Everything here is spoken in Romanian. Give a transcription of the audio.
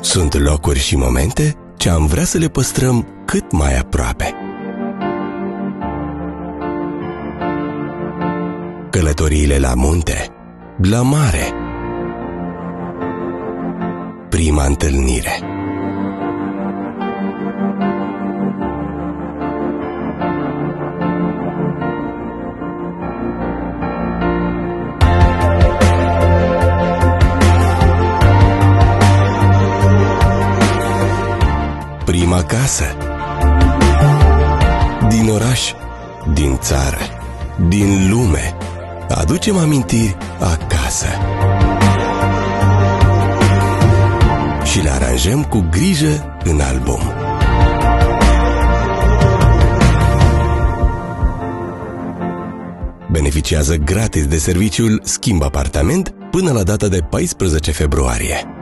Sunt locuri și momente ce am vrea să le păstrăm cât mai aproape. Călătoriile la munte, la mare, prima întâlnire. Prima casă Din oraș, din țară, din lume Aducem amintiri acasă. Și le aranjăm cu grijă în album. Beneficiază gratis de serviciul Schimb Apartament până la data de 14 februarie.